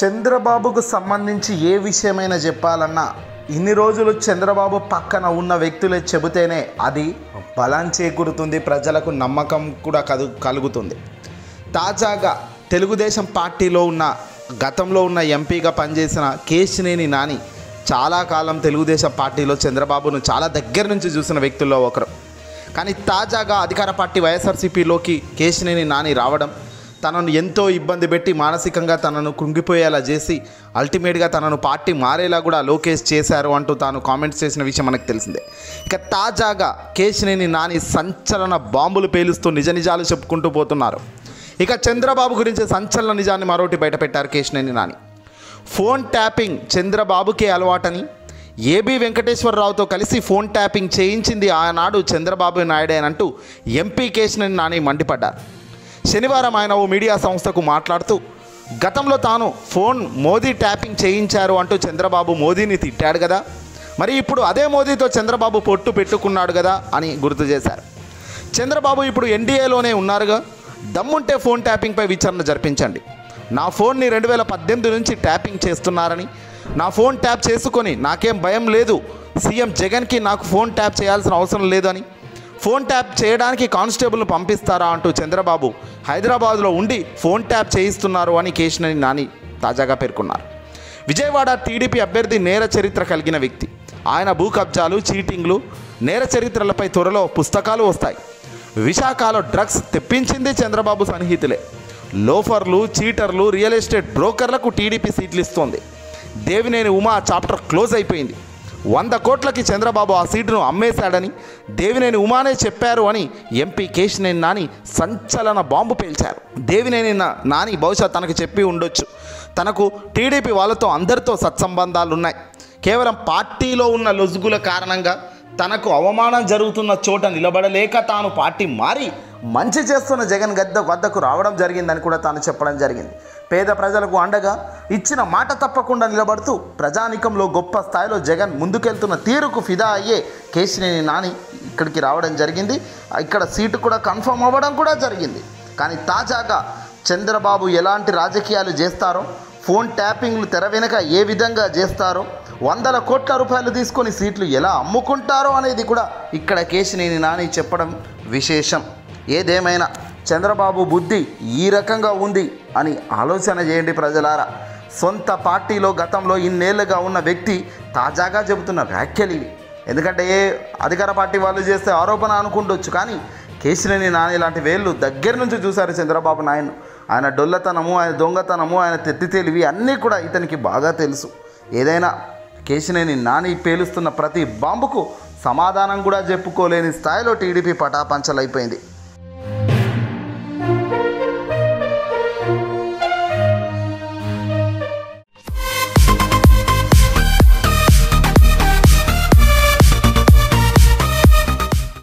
చంద్రబాబుకు సంబంధించి ఏ విషయమైనా చెప్పాలన్నా ఇన్ని రోజులు చంద్రబాబు పక్కన ఉన్న వ్యక్తులే చెబితేనే అది బలం చేకూరుతుంది ప్రజలకు నమ్మకం కూడా కలు కలుగుతుంది. తాజాగా తెలుగుదేశం పార్టీలో ఉన్న గతంలో ఉన్న ఎంపీగా పనిచేసిన కేశినేని నాని చాలా కాలం తెలుగుదేశం పార్టీలో చంద్రబాబును చాలా దగ్గర నుంచి చూసిన వ్యక్తుల్లో ఒకరు. కానీ తాజాగా అధికార పార్టీ వైఎస్ఆర్సీపీలోకి కేశినేని నాని రావడం తనను ఎంతో ఇబ్బంది పెట్టి మానసికంగా తనను కృంగిపోయేలా చేసి అల్టిమేట్గా తనను పార్టీ మారేలా కూడా లోకేష్ చేశారు అంటూ తాను కామెంట్స్ చేసిన విషయం మనకు తెలిసిందే. ఇక తాజాగా కేశినేని నాని సంచలన బాంబులు పేలుస్తూ నిజ నిజాలు చెప్పుకుంటూ పోతున్నారు. ఇక చంద్రబాబు గురించి సంచలన నిజాన్ని మరోటి బయటపెట్టారు కేశినేని నాని. ఫోన్ ట్యాపింగ్ చంద్రబాబుకే అలవాటని ఏబి వెంకటేశ్వరరావుతో కలిసి ఫోన్ ట్యాపింగ్ చేయించింది ఆనాడు చంద్రబాబు నాయుడేనంటూ ఎంపీ కేశినేని నాని మండిపడ్డారు. శనివారం ఆయన ఓ మీడియా సంస్థకు మాట్లాడుతూ గతంలో తాను ఫోన్ మోదీ ట్యాపింగ్ చేయించారు అంటూ చంద్రబాబు మోదీని తిట్టాడు కదా. మరి ఇప్పుడు అదే మోదీతో చంద్రబాబు పొట్టు పెట్టుకున్నాడు కదా అని గుర్తు చేశారు. చంద్రబాబు ఇప్పుడు ఎన్డీఏలోనే ఉన్నారుగా. దమ్ముంటే ఫోన్ ట్యాపింగ్పై విచారణ జరిపించండి. నా ఫోన్ని రెండు వేల పద్దెనిమిది నుంచి ట్యాపింగ్ చేస్తున్నారని. నా ఫోన్ ట్యాప్ చేసుకొని నాకేం భయం లేదు. సీఎం జగన్కి నాకు ఫోన్ ట్యాప్ చేయాల్సిన అవసరం లేదని. ఫోన్ ట్యాప్ చేయడానికి కానిస్టేబుల్ను పంపిస్తారా అంటూ చంద్రబాబు హైదరాబాద్లో ఉండి ఫోన్ ట్యాప్ చేయిస్తున్నారు అని కేశినేని నాని తాజాగా పేర్కొన్నారు. విజయవాడ టీడీపీ అభ్యర్థి నేర చరిత్ర కలిగిన వ్యక్తి. ఆయన భూ కబ్జాలు చీటింగ్లు నేర చరిత్రలపై త్వరలో పుస్తకాలు వస్తాయి. విశాఖలో డ్రగ్స్ తెప్పించింది చంద్రబాబు సన్నిహితులే. లోఫర్లు చీటర్లు రియల్ ఎస్టేట్ బ్రోకర్లకు టీడీపీ సీట్లు ఇస్తోంది. దేవినేని ఉమా చాప్టర్ క్లోజ్ అయిపోయింది. వంద కోట్లకి చంద్రబాబు ఆ సీటును అమ్మేశాడని దేవినేని ఉమానే చెప్పారు అని ఎంపీ కేశినేని నాని సంచలన బాంబు పేల్చారు. దేవినేని నా- నాని బహుశా తనకు చెప్పి ఉండొచ్చు. తనకు టీడీపీ వాళ్ళతో అందరితో సత్సంబంధాలు ఉన్నాయి కేవలం పార్టీలో ఉన్న లొజుగుల కారణంగా తనకు అవమానం జరుగుతున్న చోట నిలబడలేక తాను పార్టీ మారి మంచి చేస్తున్న జగన్ గద్ద వద్దకు రావడం జరిగిందని కూడా తాను చెప్పడం జరిగింది. పేద ప్రజలకు అండగా ఇచ్చిన మాట తప్పకుండా నిలబడుతూ ప్రజానికంలో గొప్ప స్థాయిలో జగన్ ముందుకెళ్తున్న తీరుకు ఫిదా అయ్యే కేశినేని నాని ఇక్కడికి రావడం జరిగింది. ఇక్కడ సీటు కూడా కన్ఫర్మ్ అవ్వడం కూడా జరిగింది. కానీ తాజాగా చంద్రబాబు ఎలాంటి రాజకీయాలు చేస్తారో ఫోన్ ట్యాపింగ్లు తెర వెనుక ఏ విధంగా చేస్తారో వందల కోట్ల రూపాయలు తీసుకొని సీట్లు ఎలా అమ్ముకుంటారో అనేది కూడా ఇక్కడ కేశినేని నాని చెప్పడం విశేషం. ఏదేమైనా చంద్రబాబు బుద్ధి ఈ రకంగా ఉంది అని ఆలోచన చేయండి ప్రజలారా. సొంత పార్టీలో గతంలో ఇన్నేళ్ళుగా ఉన్న వ్యక్తి తాజాగా చెబుతున్న వ్యాఖ్యలు ఇవి. ఎందుకంటే ఏ అధికార పార్టీ వాళ్ళు చేస్తే ఆరోపణ అనుకుంటొచ్చు కానీ కేశినేని నాని లాంటి వేళ్ళు దగ్గర నుంచి చూశారు చంద్రబాబు నాయుడు. ఆయన డొల్లతనము ఆయన దొంగతనము ఆయన తెత్తి తెలివి అన్నీ కూడా ఇతనికి బాగా తెలుసు. ఏదైనా కేశినేని నాని పేలుస్తున్న ప్రతి బాంబుకు సమాధానం కూడా చెప్పుకోలేని స్థాయిలో టీడీపీ పటాపంచలైపోయింది.